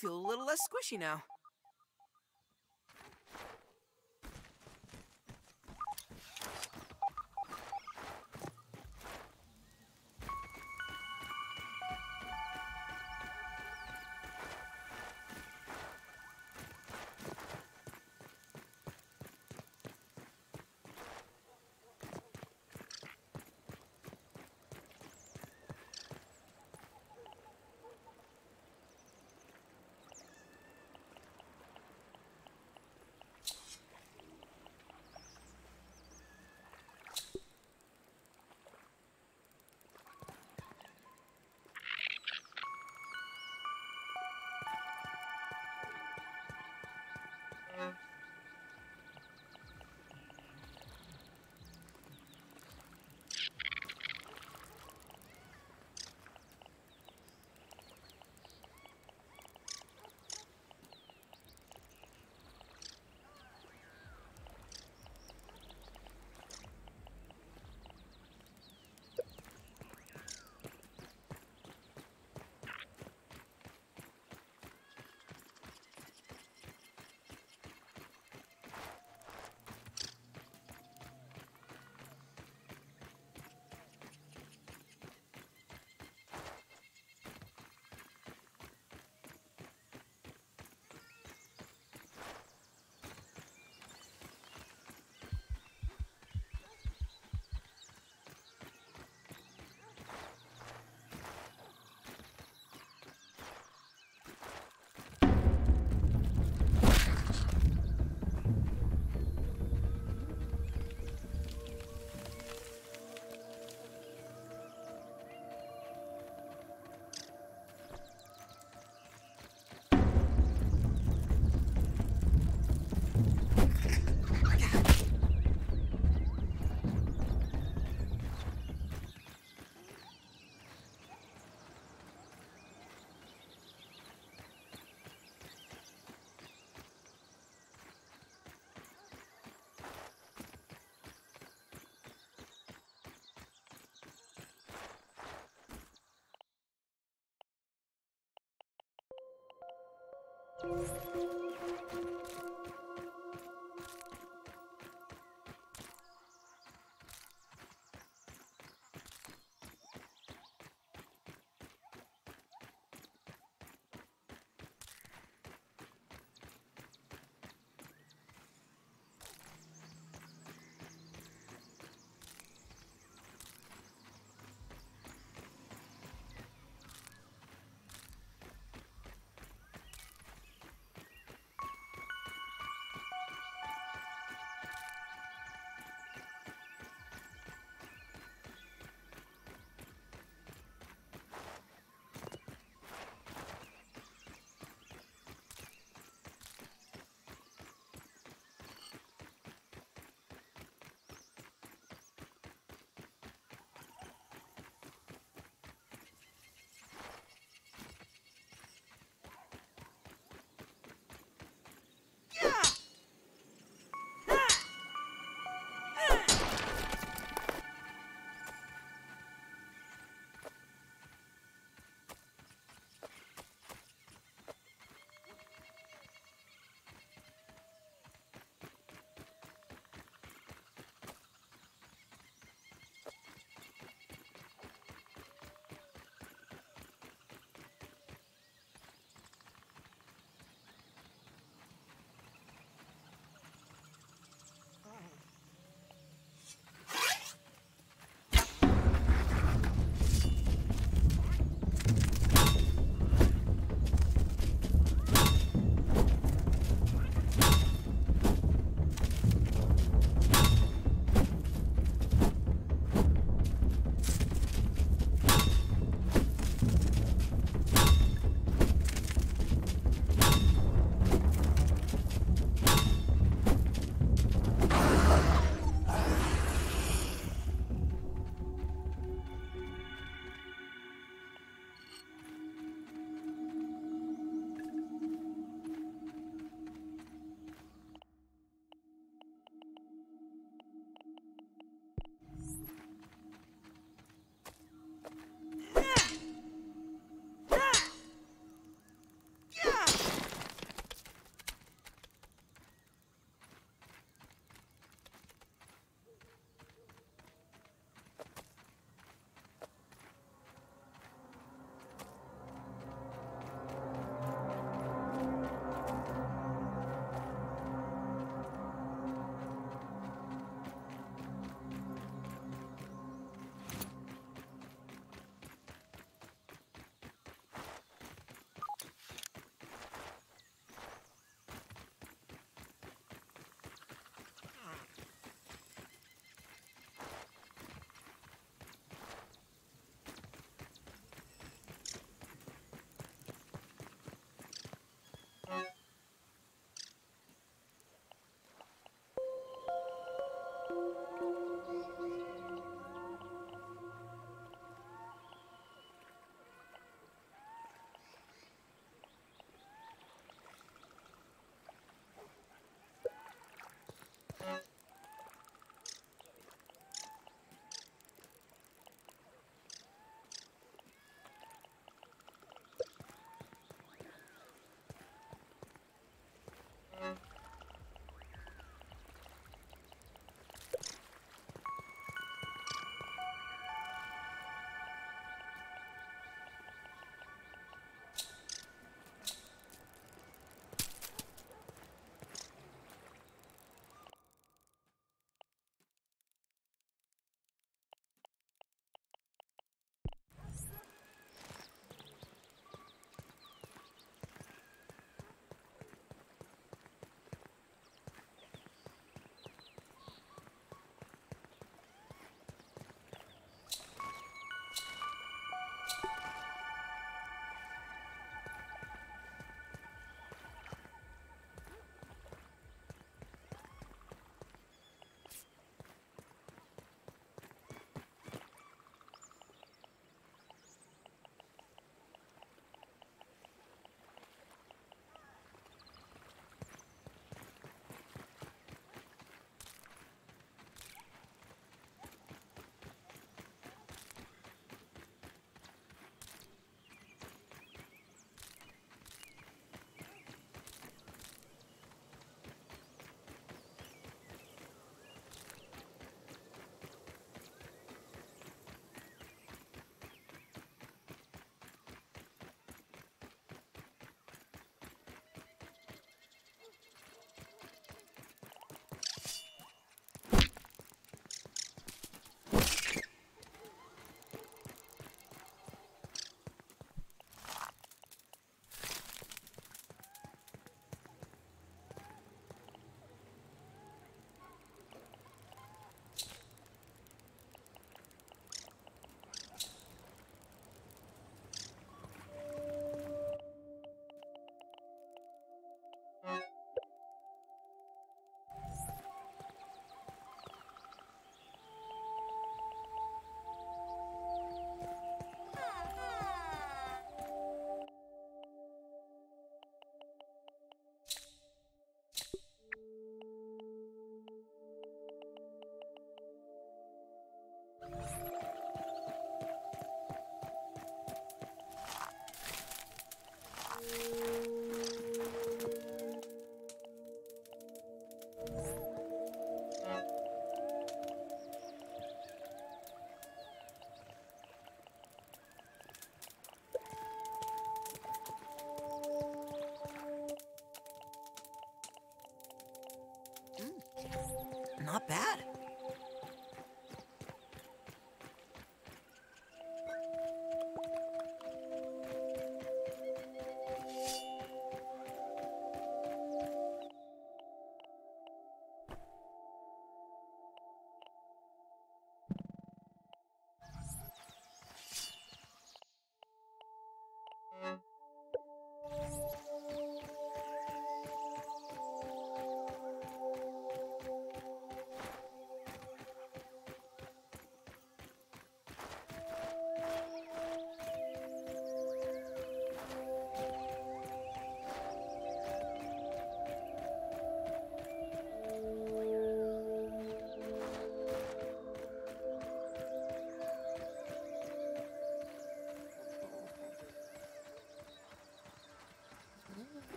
Feel a little less squishy now.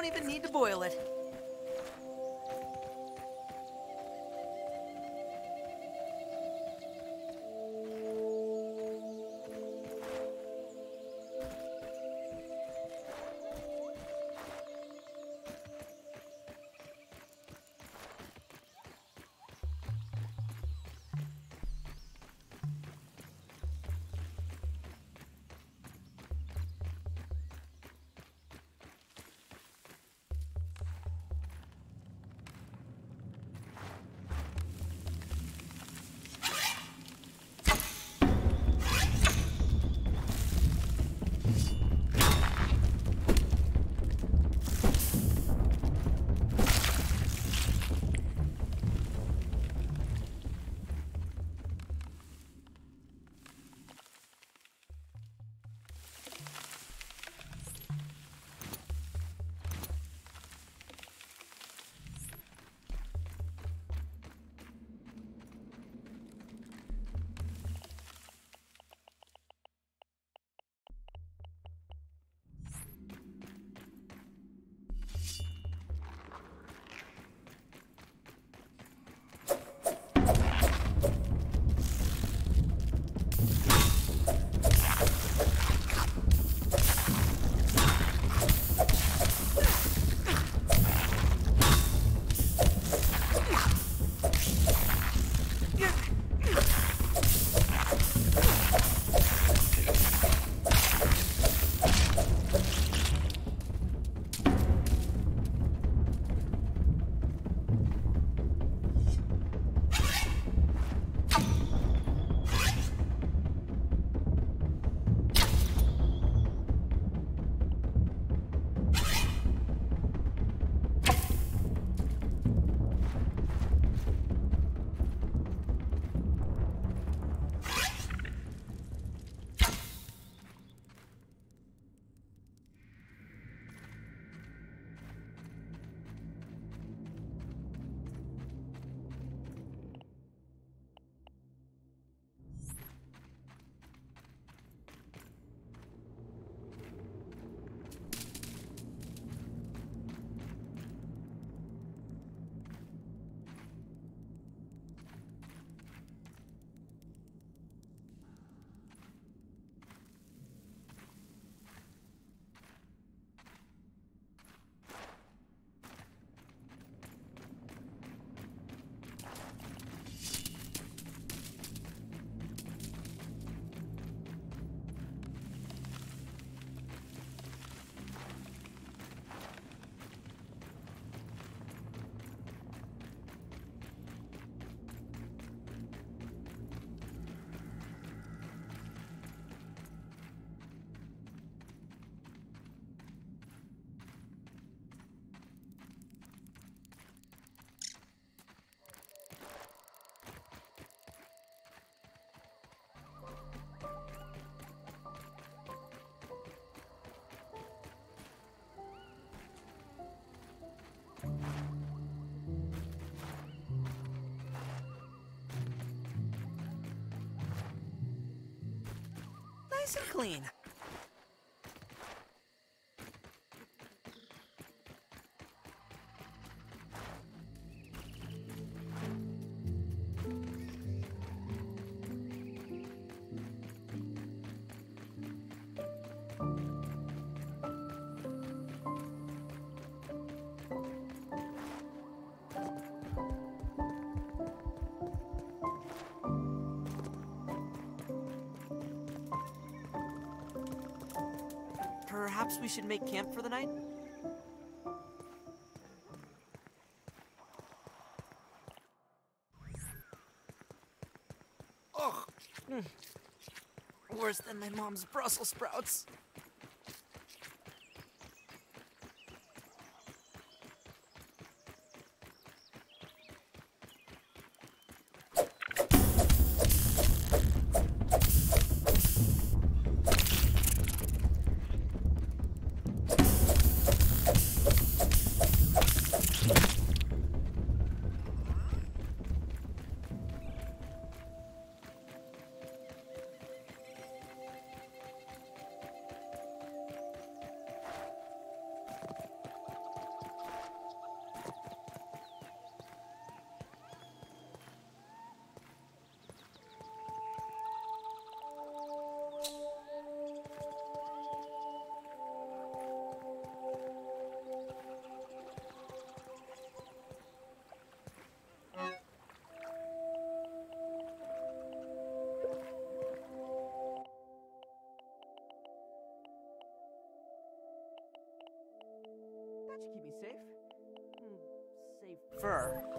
Don't even need to boil it. Nice and clean. Should make camp for the night? Ugh. Mm. Worse than my mom's Brussels sprouts. Hmm,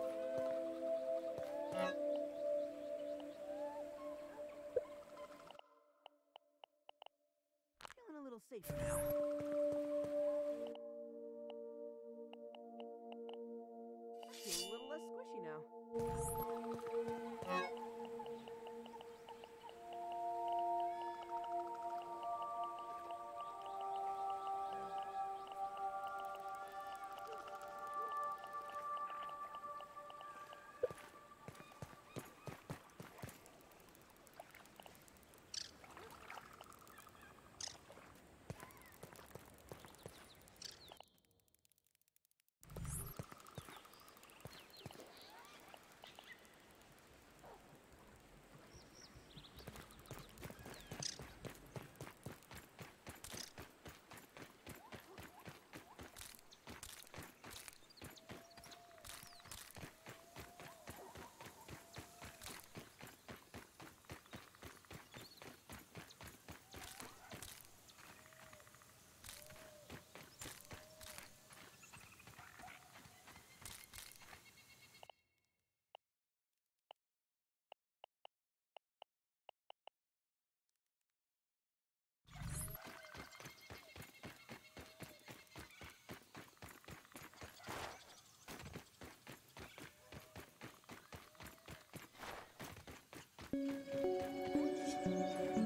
おいしい。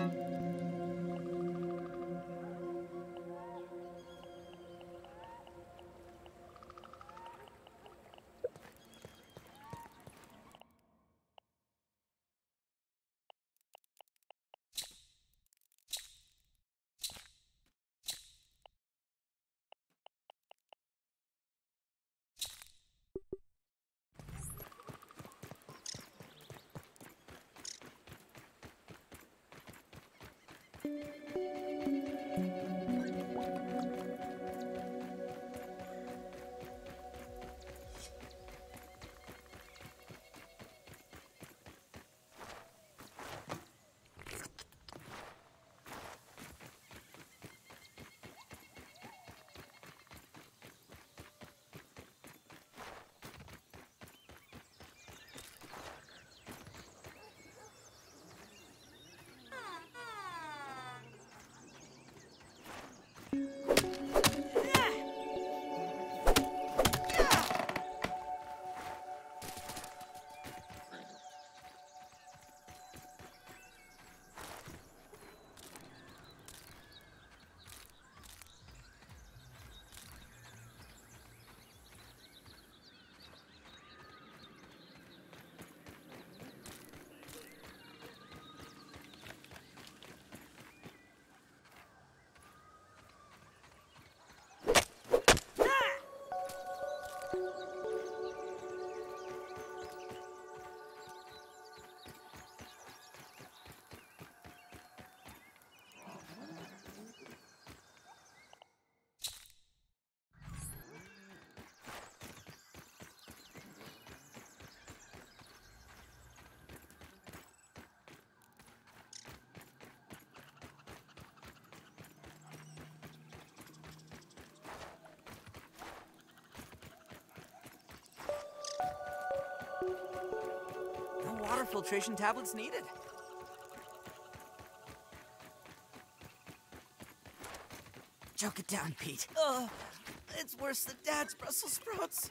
Música フフフフ。Filtration tablets needed. Choke it down, Pete. It's worse than Dad's Brussels sprouts.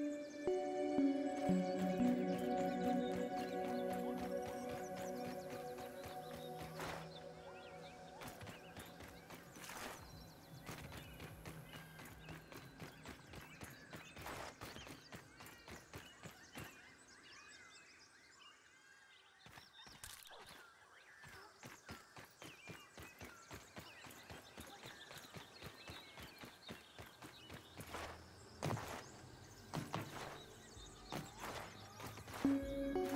Better than starving, I think.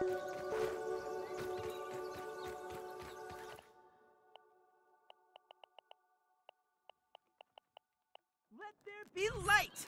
Let there be light!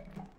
Okay.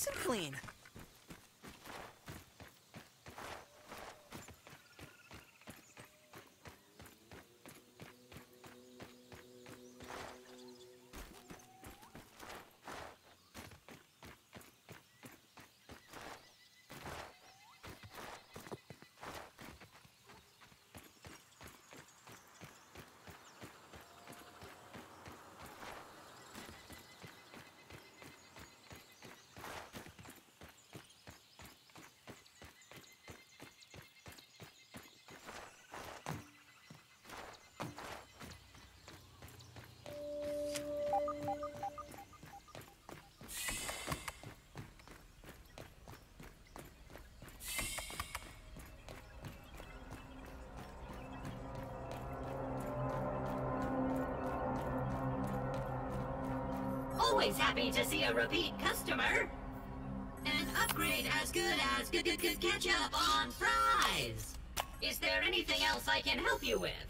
Nice and clean. Always happy to see a repeat customer. An upgrade as good as good good ketchup on fries. Is there anything else I can help you with?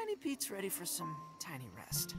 Tiny Pete's ready for some tiny rest.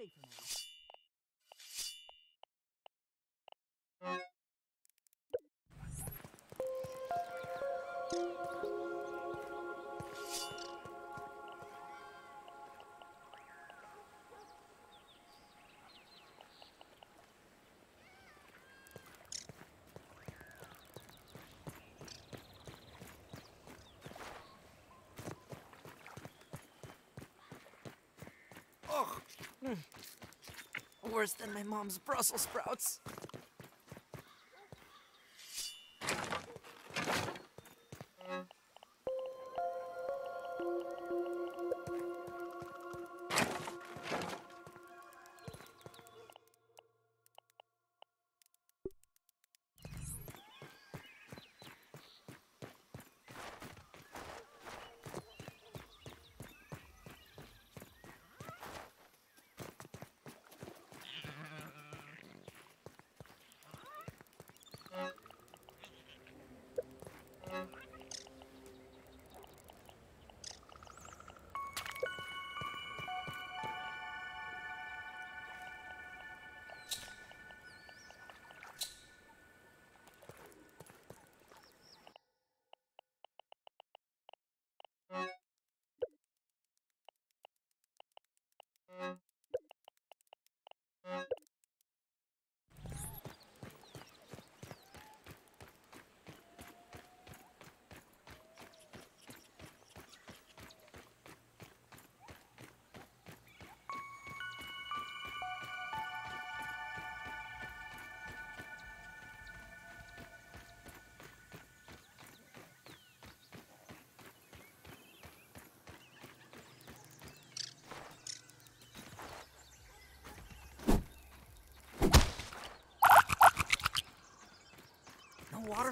safer now. Worse than my mom's Brussels sprouts.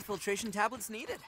Filtration tablets needed.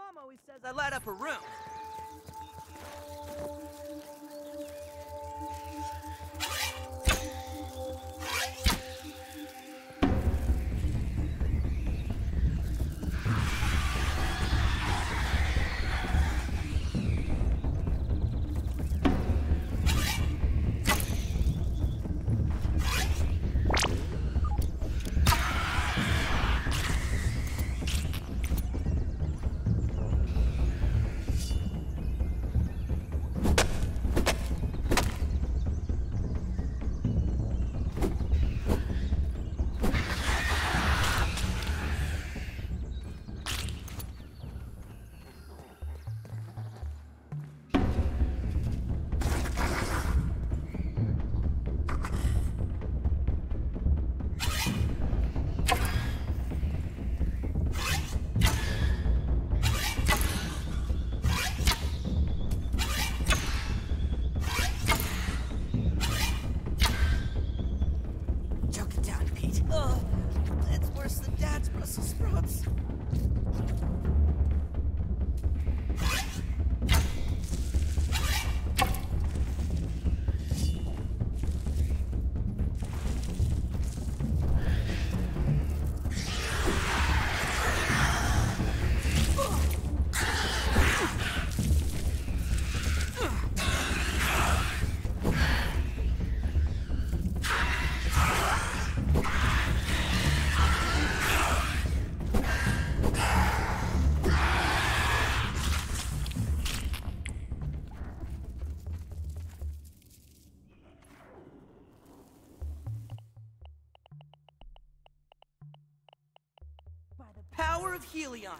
Mom always says I light up a room. Helion,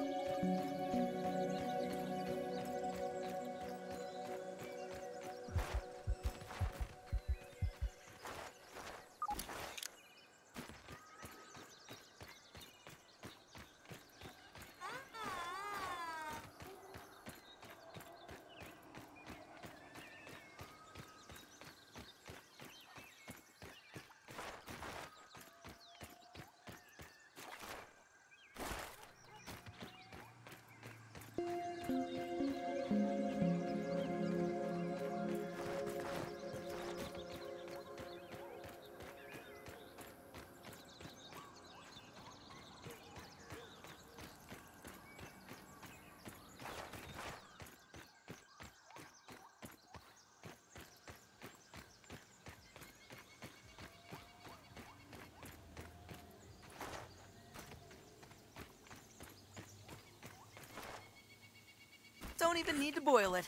Don't even need to boil it.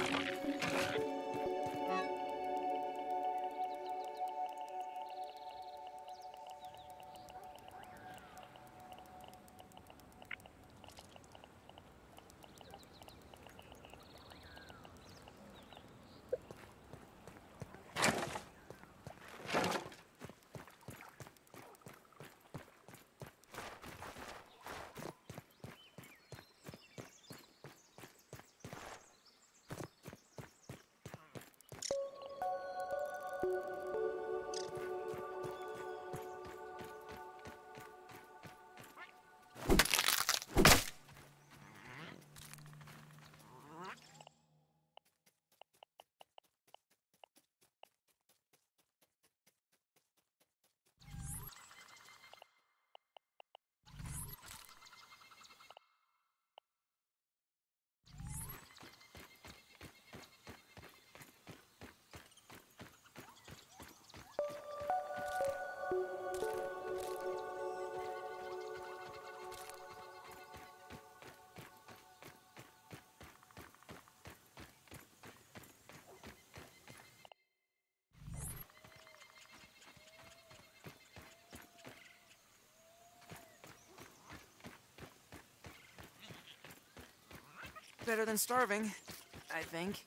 Better than starving, I think.